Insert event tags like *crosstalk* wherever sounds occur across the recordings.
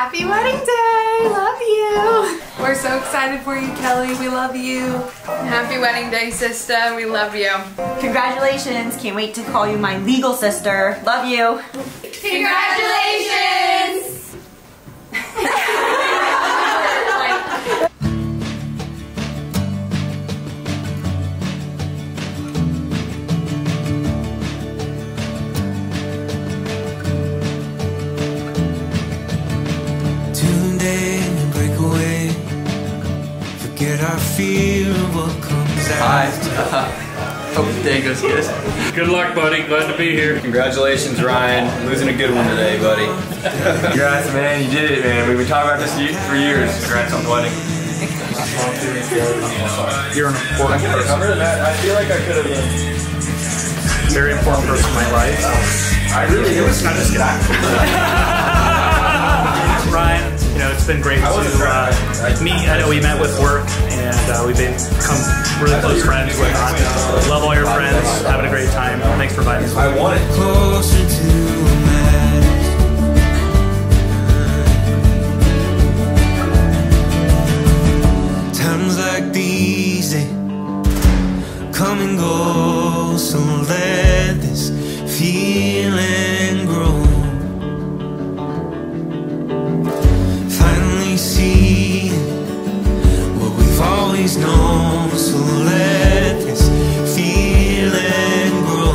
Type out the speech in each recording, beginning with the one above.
Happy wedding day! Love you! We're so excited for you, Kelly. We love you. Happy wedding day, sister. We love you. Congratulations. Can't wait to call you my legal sister. Love you. Congratulations! Forget our fear of what comes Hi. after. *laughs* Hope the day goes good. Good luck, buddy. Glad to be here. Congratulations, Ryan. Losing a good one today, buddy. *laughs* Congrats, man. You did it, man. We've been talking about this ye- for years. Congrats on the wedding. You're an important person, I feel like I could have been. very important person in my life. I really it was kind of *laughs* Ryan, you know, it's been great to uh, meet. I know we met with work, and uh, we've become really close friends. Whatnot. Love all your friends. Having a great time. Thanks for inviting us. I won it. Closer to. Times like these, they come and go. So let this feeling So let this feeling grow.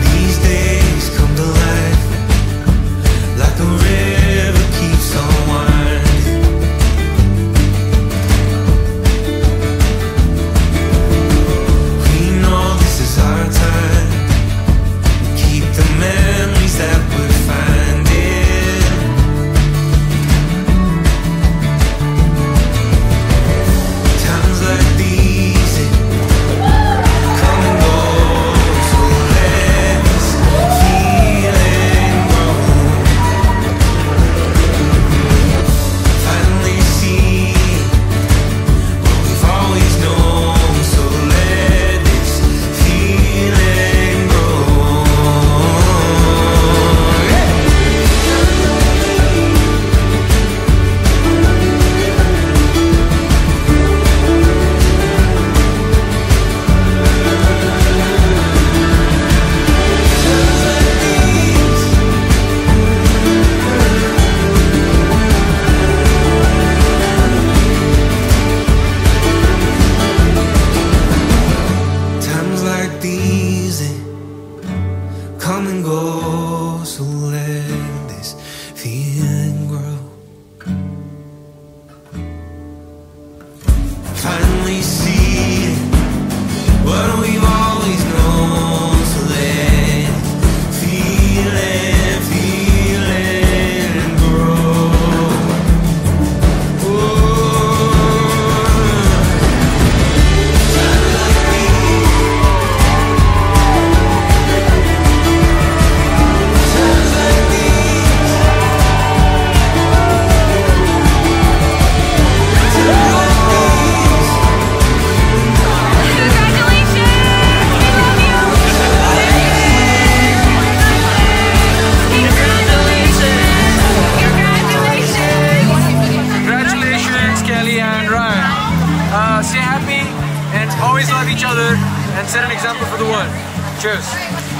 These days come to life like a river keeps on winding. Come and go. So let this feeling grow. Finally love each other and set an example for the world. Cheers.